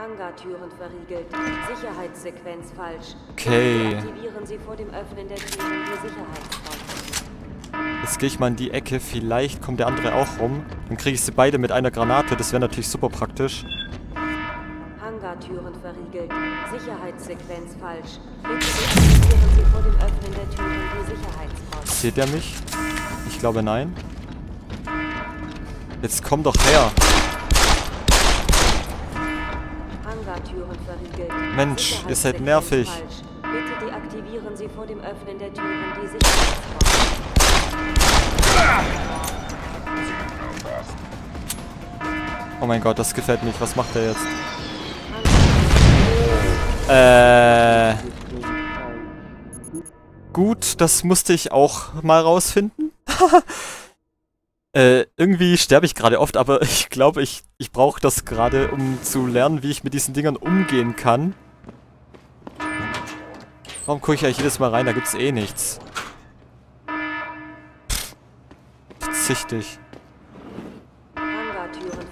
Hangartüren verriegelt. Sicherheitssequenz falsch. Okay. Aktivieren Sie vor dem Öffnen der Türen die. Jetzt gehe ich mal in die Ecke. Vielleicht kommt der andere auch rum. Dann kriege ich sie beide mit einer Granate. Das wäre natürlich super praktisch. Hangartüren verriegelt. Sicherheitssequenz falsch. Bitte aktivieren Sie vor dem Öffnen der Türen die. Seht ihr mich? Ich glaube nein. Jetzt komm doch her. Mensch, ihr seid Sicherheitssequenz nervig. Bitte deaktivieren Sie vor dem Öffnen der Türen die. Oh mein Gott, das gefällt mir nicht. Was macht er jetzt? Äh. Gut, das musste ich auch mal rausfinden. äh, irgendwie sterbe ich gerade oft, aber ich glaube, ich, ich brauche das gerade, um zu lernen, wie ich mit diesen Dingern umgehen kann. Warum gucke ich eigentlich jedes Mal rein? Da gibt's eh nichts.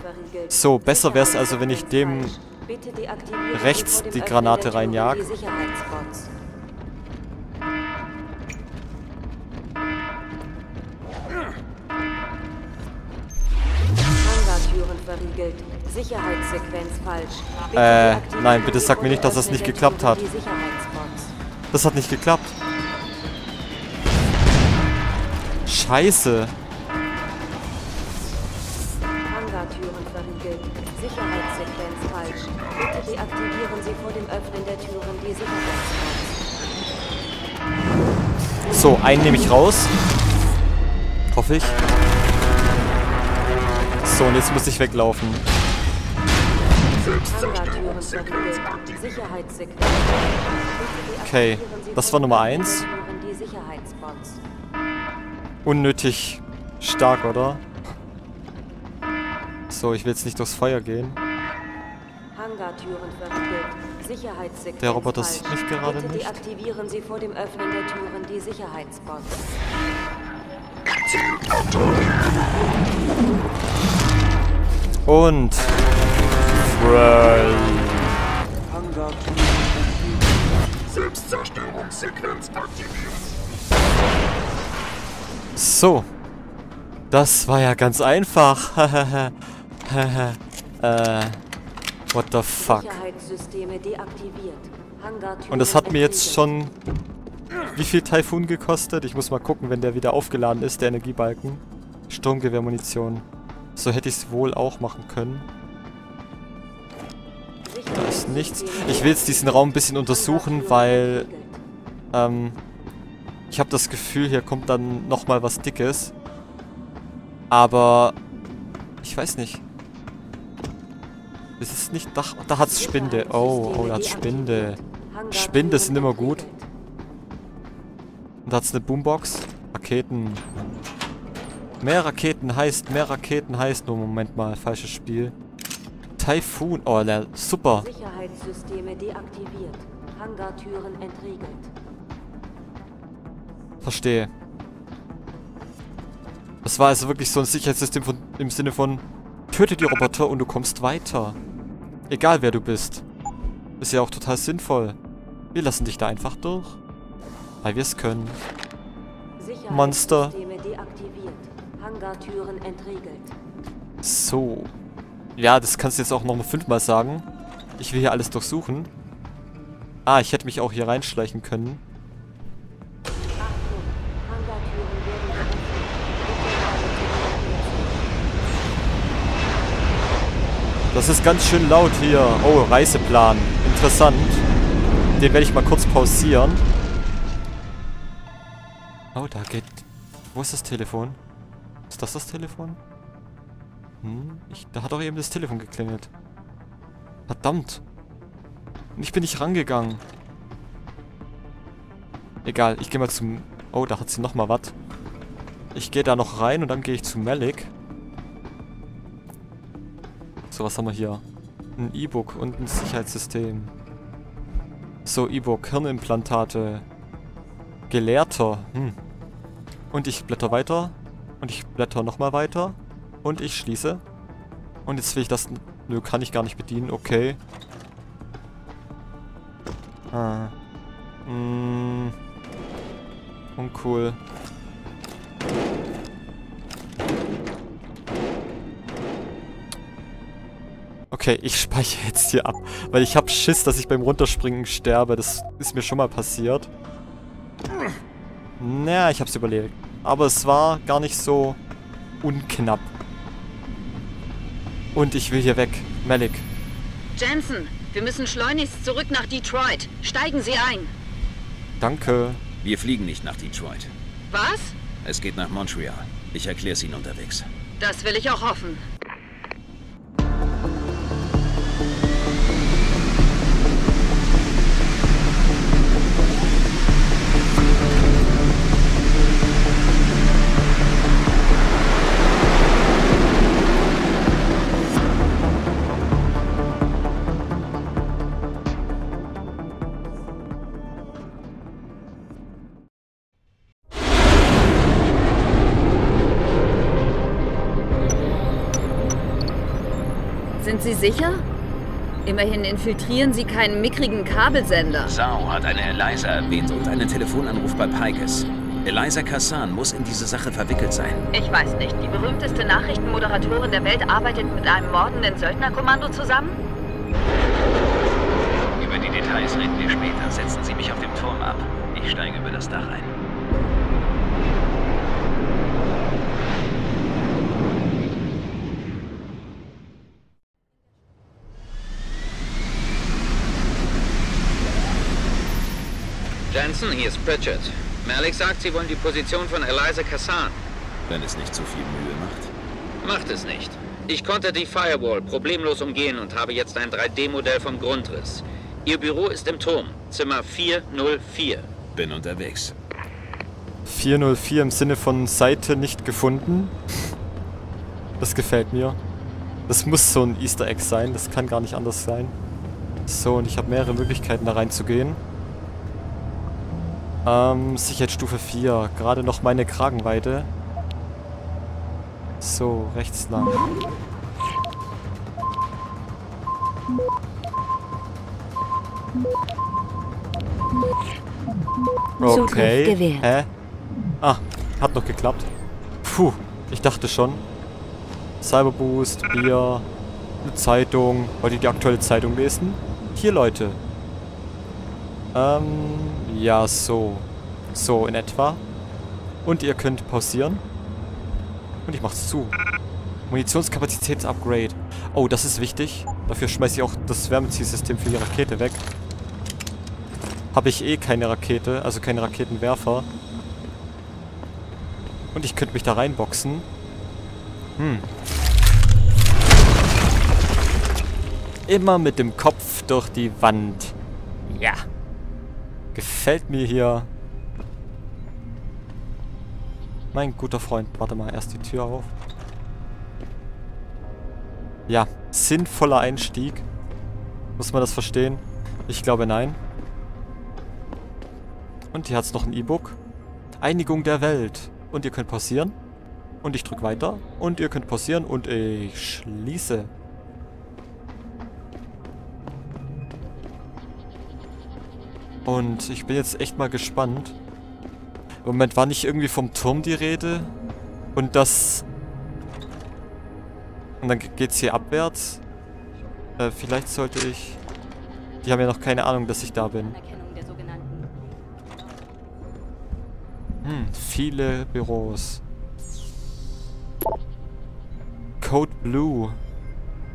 Verriegelt. So, besser wär's also, wenn ich dem rechts die Granate reinjag. Verriegelt. Sicherheitssequenz falsch. Bitte Äh, nein, bitte sag mir nicht, dass das nicht geklappt hat. Das hat nicht geklappt. Scheiße. Hangartüren verriegelt. Sicherheitssequenz falsch. Bitte deaktivieren Sie vor dem Öffnen der Türen die Sicherheitsbox. So, einen nehme ich raus. Hoffe ich. So, und jetzt muss ich weglaufen. Okay, das war Nummer dem Öffnen eins. der Türen Die Sicherheitsbox. Unnötig stark, oder? So, ich will jetzt nicht durchs Feuer gehen. Der Roboter sieht mich gerade nicht. deaktivieren Sie vor dem Öffnen der Türen die Sicherheitsbox. Und... Fry. Selbstzerstörungssequenz aktiviert. So. Das war ja ganz einfach. äh... What the fuck? Und das hat mir jetzt schon... Wie viel Taifun gekostet? Ich muss mal gucken, wenn der wieder aufgeladen ist, der Energiebalken. Sturmgewehrmunition. So hätte ich es wohl auch machen können. Da ist nichts. Ich will jetzt diesen Raum ein bisschen untersuchen, weil... Ähm... Ich habe das Gefühl, hier kommt dann nochmal was Dickes. Aber... Ich weiß nicht. Es ist nicht... Da, da hat's Spinde. Oh, oh, da hat's Spinde. Spinde sind immer gut. Und da hat's eine Boombox. Raketen. Mehr Raketen heißt, mehr Raketen heißt. Nur Moment mal, falsches Spiel. Typhoon. Oh, der, super. Sicherheitssysteme deaktiviert. Hangartüren entriegelt. Verstehe. Das war also wirklich so ein Sicherheitssystem von, im Sinne von töte die Roboter und du kommst weiter. Egal wer du bist. Ist ja auch total sinnvoll. Wir lassen dich da einfach durch. Weil wir es können. Monster. Hangartüren entriegelt. So. Ja, das kannst du jetzt auch noch mal fünfmal sagen. Ich will hier alles durchsuchen. Ah, ich hätte mich auch hier reinschleichen können. Das ist ganz schön laut hier. Oh, Reiseplan. Interessant. Den werde ich mal kurz pausieren. Oh, da geht... Wo ist das Telefon? Ist das das Telefon? Hm, ich, da hat doch eben das Telefon geklingelt. Verdammt. Und ich bin nicht rangegangen. Egal, ich gehe mal zum... Oh, da hat sie noch mal was. Ich gehe da noch rein und dann gehe ich zu Malik. So, was haben wir hier? Ein E-Book und ein Sicherheitssystem. So, E-Book, Hirnimplantate. Gelehrter. Hm. Und ich blätter weiter. Und ich blätter nochmal weiter. Und ich schließe. Und jetzt will ich das... Nö, kann ich gar nicht bedienen. Okay. Ah. Mm. Uncool. Okay, ich speichere jetzt hier ab, weil ich habe Schiss, dass ich beim Runterspringen sterbe. Das ist mir schon mal passiert. Naja, ich habe es überlebt. Aber es war gar nicht so unknapp. Und ich will hier weg. Malik. Jensen, wir müssen schleunigst zurück nach Detroit. Steigen Sie ein. Danke. Wir fliegen nicht nach Detroit. Was? Es geht nach Montreal. Ich erkläre es Ihnen unterwegs. Das will ich auch hoffen. Sie sicher? Immerhin infiltrieren Sie keinen mickrigen Kabelsender. Sao hat eine Eliza erwähnt und einen Telefonanruf bei Pikes. Eliza Kassan muss in diese Sache verwickelt sein. Ich weiß nicht, die berühmteste Nachrichtenmoderatorin der Welt arbeitet mit einem mordenden Söldnerkommando zusammen? Über die Details reden wir später. Setzen Sie mich auf dem Turm ab. Ich steige über das Dach ein. Jensen, hier ist Pritchard. Malik sagt, Sie wollen die Position von Eliza Kassan. Wenn es nicht zu viel Mühe macht. Macht es nicht. Ich konnte die Firewall problemlos umgehen und habe jetzt ein 3D-Modell vom Grundriss. Ihr Büro ist im Turm, Zimmer 404. Bin unterwegs. 404 im Sinne von Seite nicht gefunden. Das gefällt mir. Das muss so ein Easter Egg sein. Das kann gar nicht anders sein. So, und ich habe mehrere Möglichkeiten da reinzugehen. Ähm, Sicherheitsstufe 4. Gerade noch meine Kragenweite. So, rechts lang. Okay. Hä? Ah, hat noch geklappt. Puh, ich dachte schon. Cyberboost, Bier, eine Zeitung. Wollt ihr die aktuelle Zeitung lesen? Hier, Leute. Ähm, ja, so. So in etwa. Und ihr könnt pausieren. Und ich mach's zu. Munitionskapazitätsupgrade. Oh, das ist wichtig. Dafür schmeiße ich auch das Wärmezielsystem für die Rakete weg. Habe ich eh keine Rakete, also keine Raketenwerfer. Und ich könnte mich da reinboxen. Hm. Immer mit dem Kopf durch die Wand. Ja. Gefällt mir hier. Mein guter Freund. Warte mal, erst die Tür auf. Ja, sinnvoller Einstieg. Muss man das verstehen? Ich glaube nein. Und hier hat es noch ein E-Book. Einigung der Welt. Und ihr könnt pausieren. Und ich drücke weiter. Und ihr könnt pausieren. Und ich schließe. Und ich bin jetzt echt mal gespannt. Im Moment war nicht irgendwie vom Turm die Rede. Und das... Und dann geht's hier abwärts. Äh, vielleicht sollte ich... Die haben ja noch keine Ahnung, dass ich da bin. Hm, viele Büros. Code Blue.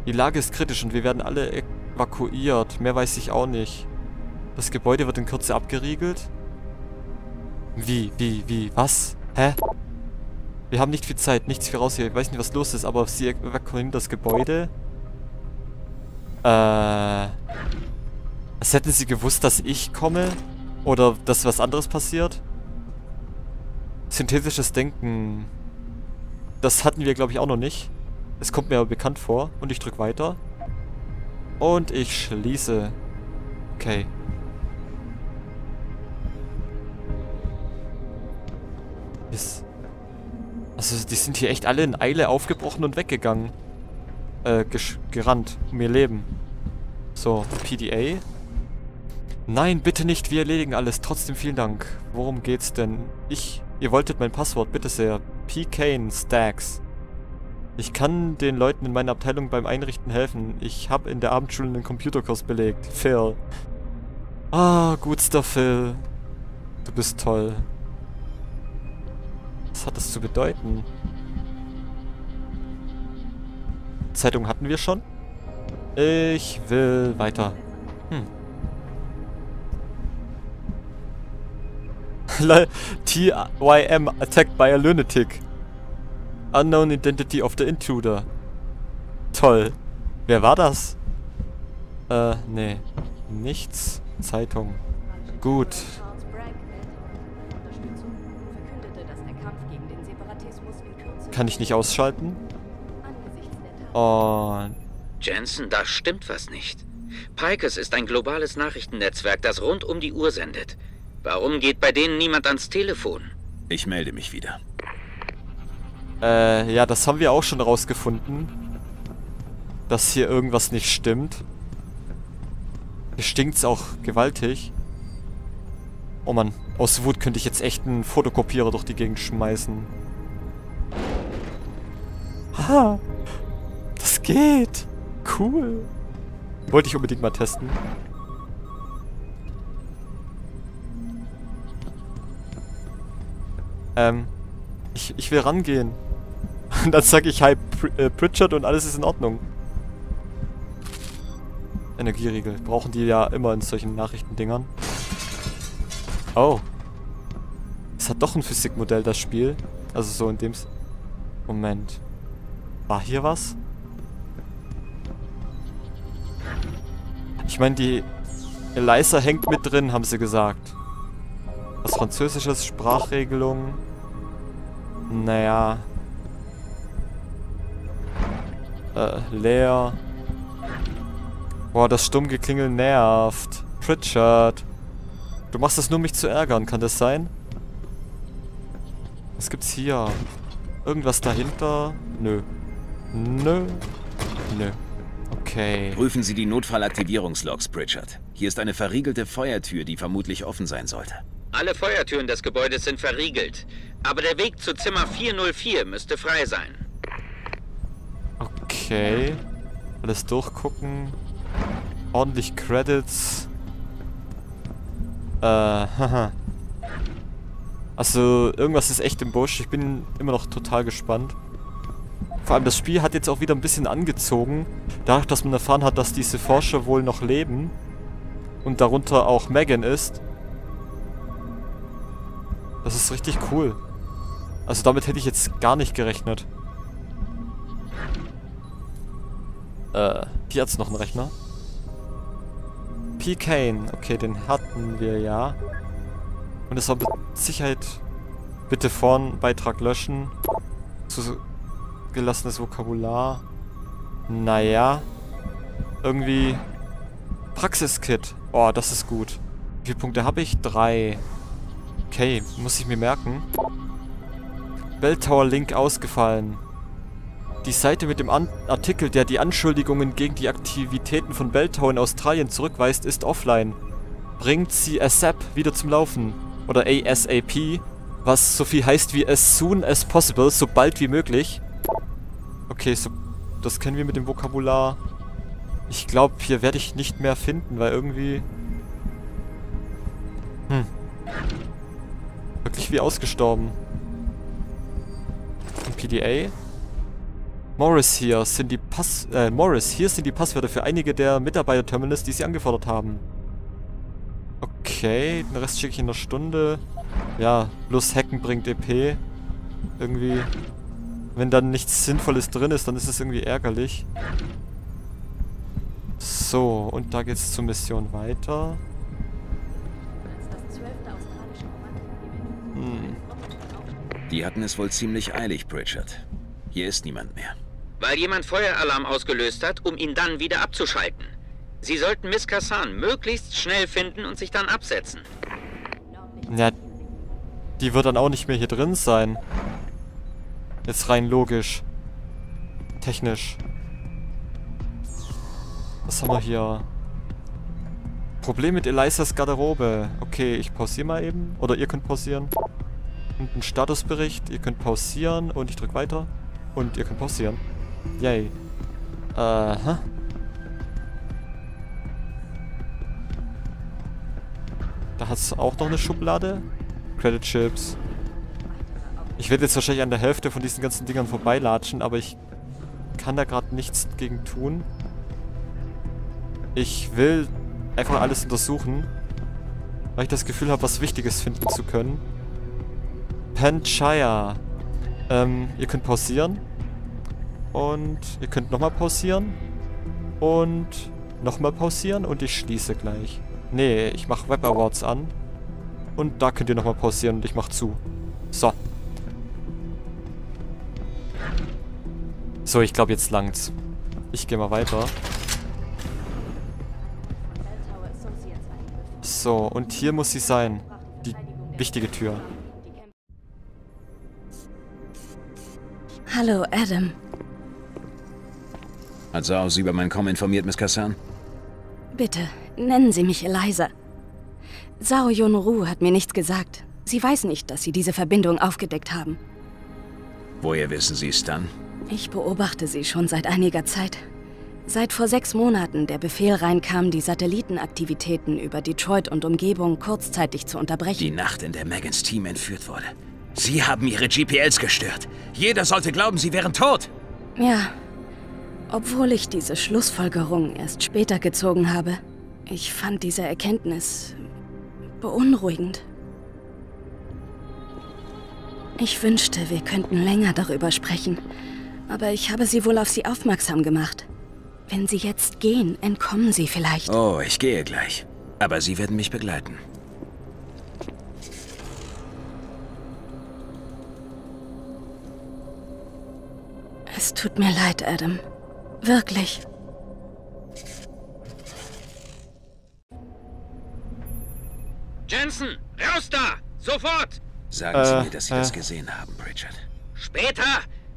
Die Lage ist kritisch und wir werden alle evakuiert. Mehr weiß ich auch nicht. Das Gebäude wird in Kürze abgeriegelt. Wie, wie, wie, was? Hä? Wir haben nicht viel Zeit, nichts viel raus hier. Ich weiß nicht, was los ist, aber sie evakuieren das Gebäude. Äh... Als hätten sie gewusst, dass ich komme? Oder dass was anderes passiert? Synthetisches Denken. Das hatten wir, glaube ich, auch noch nicht. Es kommt mir aber bekannt vor. Und ich drücke weiter. Und ich schließe. Okay. Also, die sind hier echt alle in Eile aufgebrochen und weggegangen. Äh, gerannt. Um ihr Leben. So, PDA. Nein, bitte nicht. Wir erledigen alles. Trotzdem vielen Dank. Worum geht's denn? Ich... Ihr wolltet mein Passwort. Bitte sehr. P. Kane Stacks. Ich kann den Leuten in meiner Abteilung beim Einrichten helfen. Ich habe in der Abendschule einen Computerkurs belegt. Phil. Ah, gutster Phil. Du bist toll. Hat das zu bedeuten? Zeitung hatten wir schon. Ich will weiter. Hm. TYM attacked by a lunatic. Unknown identity of the intruder. Toll. Wer war das? Äh, nee. Nichts. Zeitung. Gut. Kann ich nicht ausschalten? Und... Jensen, da stimmt was nicht. Pikes ist ein globales Nachrichtennetzwerk, das rund um die Uhr sendet. Warum geht bei denen niemand ans Telefon? Ich melde mich wieder. Äh, ja, das haben wir auch schon rausgefunden. Dass hier irgendwas nicht stimmt. Hier stinkt's auch gewaltig. Oh Mann, aus Wut könnte ich jetzt echt einen Fotokopierer durch die Gegend schmeißen. Haha, das geht. Cool. Wollte ich unbedingt mal testen. Ähm, ich, ich will rangehen. Und dann sage ich Hi Pr äh, Pritchard und alles ist in Ordnung. Energieriegel. Brauchen die ja immer in solchen Nachrichtendingern. Oh. Es hat doch ein Physikmodell, das Spiel. Also so in dem... Moment. War hier was? Ich meine, die Eliza hängt mit drin, haben sie gesagt. Was Französisches, Sprachregelung. Naja. Äh, leer. Boah, das Stummgeklingel nervt. Pritchard. Du machst das nur, mich zu ärgern, kann das sein? Was gibt's hier? Irgendwas dahinter? Nö. Nö. Nö. Okay. Prüfen Sie die Notfallaktivierungslogs, Pritchard. Hier ist eine verriegelte Feuertür, die vermutlich offen sein sollte. Alle Feuertüren des Gebäudes sind verriegelt. Aber der Weg zu Zimmer 404 müsste frei sein. Okay. Alles durchgucken. Ordentlich Credits. Äh, haha. Also, irgendwas ist echt im Busch. Ich bin immer noch total gespannt. Vor allem, das Spiel hat jetzt auch wieder ein bisschen angezogen. Dadurch, dass man erfahren hat, dass diese Forscher wohl noch leben. Und darunter auch Megan ist. Das ist richtig cool. Also damit hätte ich jetzt gar nicht gerechnet. Äh, hier hat's noch einen Rechner. P. Kane. Okay, den hatten wir ja. Und es war mit Sicherheit... Bitte vorn Beitrag löschen. Zugelassenes Vokabular. Naja. Irgendwie... Praxiskit. Oh, das ist gut. Wie viele Punkte habe ich? Drei. Okay, muss ich mir merken. Bell Tower Link ausgefallen. Die Seite mit dem An Artikel, der die Anschuldigungen gegen die Aktivitäten von Bell Tower in Australien zurückweist, ist offline. Bringt sie ASAP wieder zum Laufen. Oder ASAP, was so viel heißt wie as soon as possible, so bald wie möglich. Okay, so, das kennen wir mit dem Vokabular. Ich glaube, hier werde ich nicht mehr finden, weil irgendwie... Hm. Wirklich wie ausgestorben. Und PDA? Morris hier sind die Pass... Äh, Morris, hier sind die Passwörter für einige der Mitarbeiter-Terminals, die sie angefordert haben. Okay, den Rest schicke ich in einer Stunde. Ja, bloß Hacken bringt EP. Irgendwie... Wenn dann nichts Sinnvolles drin ist, dann ist es irgendwie ärgerlich. So, und da geht's zur Mission weiter. als das 12. australische Kommando Hm. Die hatten es wohl ziemlich eilig, Pritchard. Hier ist niemand mehr. Weil jemand Feueralarm ausgelöst hat, um ihn dann wieder abzuschalten. Sie sollten Miss Kassan möglichst schnell finden und sich dann absetzen. Ja, die wird dann auch nicht mehr hier drin sein. Jetzt rein logisch. Technisch. Was haben wir hier? Problem mit Elisas Garderobe. Okay, ich pausiere mal eben. Oder ihr könnt pausieren. Und ein Statusbericht. Ihr könnt pausieren und ich drücke weiter. Und ihr könnt pausieren. Yay. Aha. Da hat es auch noch eine Schublade. Credit Chips. Ich werde jetzt wahrscheinlich an der Hälfte von diesen ganzen Dingern vorbeilatschen, aber ich kann da gerade nichts gegen tun. Ich will einfach alles untersuchen, weil ich das Gefühl habe, was Wichtiges finden zu können. Panchaya. Ähm, ihr könnt pausieren. Und ihr könnt nochmal pausieren. Und nochmal pausieren und ich schließe gleich. Nee, ich mache Web Awards an. Und da könnt ihr nochmal pausieren und ich mache zu. So. So, ich glaube, jetzt langt's. Ich gehe mal weiter. So, und hier muss sie sein. Die wichtige Tür. Hallo, Adam. Hat Sao Sie über mein Kommen informiert, Miss Kassan? Bitte, nennen Sie mich Eliza. Sao Yonru hat mir nichts gesagt. Sie weiß nicht, dass Sie diese Verbindung aufgedeckt haben. Woher wissen Sie es dann? Ich beobachte sie schon seit einiger Zeit. Seit vor sechs Monaten der Befehl reinkam, die Satellitenaktivitäten über Detroit und Umgebung kurzzeitig zu unterbrechen. Die Nacht, in der Megans Team entführt wurde. Sie haben ihre GPLs gestört. Jeder sollte glauben, sie wären tot. Ja, obwohl ich diese Schlussfolgerung erst später gezogen habe. Ich fand diese Erkenntnis beunruhigend. Ich wünschte, wir könnten länger darüber sprechen. Aber ich habe Sie wohl auf Sie aufmerksam gemacht. Wenn Sie jetzt gehen, entkommen Sie vielleicht. Oh, ich gehe gleich. Aber Sie werden mich begleiten. Es tut mir leid, Adam. Wirklich. Jensen, raus da! Sofort! Sagen Äh, Sie mir, dass Sie äh. das gesehen haben, Bridget. Später!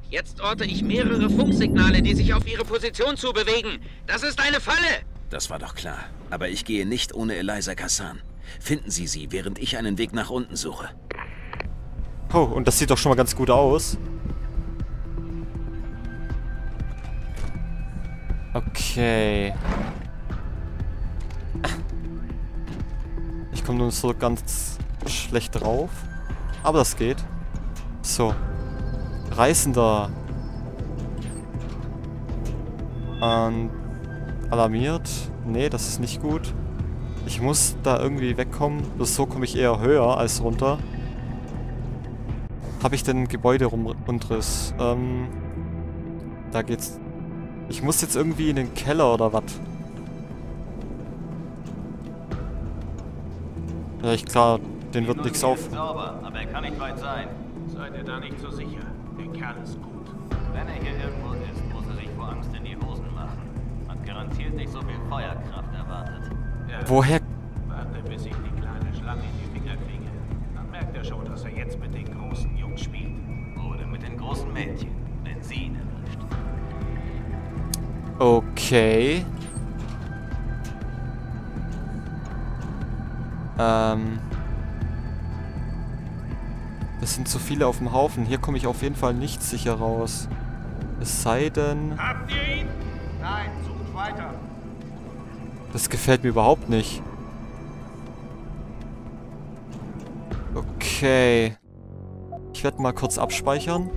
Jetzt orte ich mehrere Funksignale, die sich auf ihre Position zubewegen. Das ist eine Falle! Das war doch klar. Aber ich gehe nicht ohne Eliza Kassan. Finden Sie sie, während ich einen Weg nach unten suche. Oh, und das sieht doch schon mal ganz gut aus. Okay. Ich komme nur so ganz schlecht drauf. Aber das geht. So. Reisender. Und alarmiert. Nee, das ist nicht gut. Ich muss da irgendwie wegkommen. Bloß so komme ich eher höher als runter. Habe ich denn Gebäuderumriss? Ähm, da geht's. Ich muss jetzt irgendwie in den Keller oder was? Ja, ich klar, den wird nichts auf. Sauber, aber er kann nicht weit sein. Seid ihr da nicht so sicher? Der Kerl ist gut. Wenn er hier irgendwo ist, muss er sich vor Angst in die Hosen machen. Hat garantiert nicht so viel Feuerkraft erwartet. Ja, Woher? warte, bis ich die kleine Schlange in die Finger kriege. Dann merkt er schon, dass er jetzt mit den großen Jungs spielt. Oder mit den großen Mädchen, wenn sie ihn erwischt. Okay. Ähm. Es sind zu viele auf dem Haufen. Hier komme ich auf jeden Fall nicht sicher raus. Es sei denn... Habt ihr ihn? Nein, sucht weiter. Das gefällt mir überhaupt nicht. Okay. Ich werde mal kurz abspeichern.